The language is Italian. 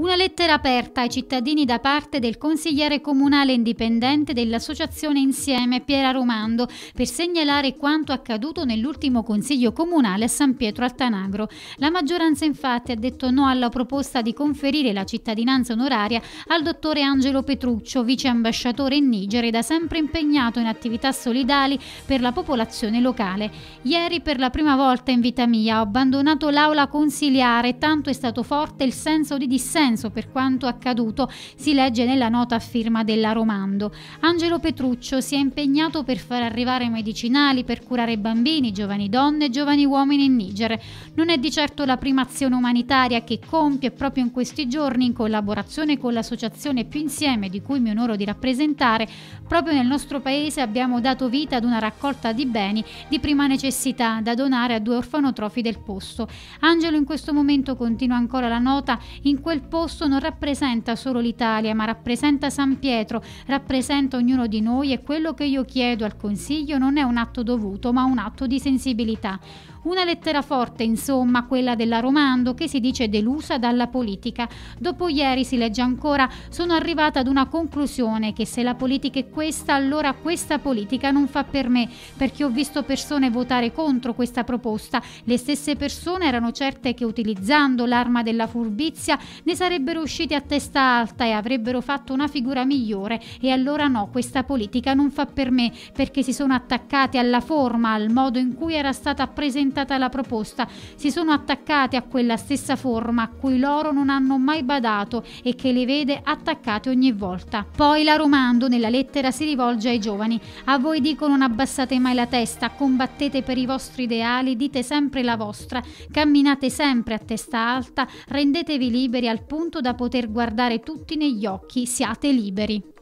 Una lettera aperta ai cittadini da parte del consigliere comunale indipendente dell'associazione Insieme Piera Romando per segnalare quanto accaduto nell'ultimo consiglio comunale a San Pietro Altanagro. La maggioranza infatti ha detto no alla proposta di conferire la cittadinanza onoraria al dottore Angelo Petruccio, vice ambasciatore in Niger e da sempre impegnato in attività solidali per la popolazione locale. Ieri per la prima volta in vita mia ho abbandonato l'aula consiliare, tanto è stato forte il senso di dissenso dissenso per quanto accaduto, si legge nella nota a firma della Romando. Angelo Petruccio si è impegnato per far arrivare medicinali per curare bambini, giovani donne e giovani uomini in Niger. Non è di certo la prima azione umanitaria che compie proprio in questi giorni in collaborazione con l'associazione Più Insieme di cui mi onoro di rappresentare, proprio nel nostro paese abbiamo dato vita ad una raccolta di beni di prima necessità da donare a due orfanotrofi del posto. Angelo in questo momento continua ancora la nota in quel posto posto non rappresenta solo l'Italia, ma rappresenta San Pietro, rappresenta ognuno di noi e quello che io chiedo al Consiglio non è un atto dovuto, ma un atto di sensibilità. Una lettera forte, insomma, quella della Romando, che si dice delusa dalla politica. Dopo ieri si legge ancora: sono arrivata ad una conclusione che se la politica è questa, allora questa politica non fa per me, perché ho visto persone votare contro questa proposta. Le stesse persone erano certe che utilizzando l'arma della furbizia ne sarebbero usciti a testa alta e avrebbero fatto una figura migliore. E allora no, questa politica non fa per me, perché si sono attaccati alla forma, al modo in cui era stata presentata presentata la proposta si sono attaccati a quella stessa forma a cui loro non hanno mai badato e che li vede attaccati ogni volta. Poi la Romando nella lettera si rivolge ai giovani. A voi dico non abbassate mai la testa, combattete per i vostri ideali, dite sempre la vostra, camminate sempre a testa alta, rendetevi liberi al punto da poter guardare tutti negli occhi, siate liberi.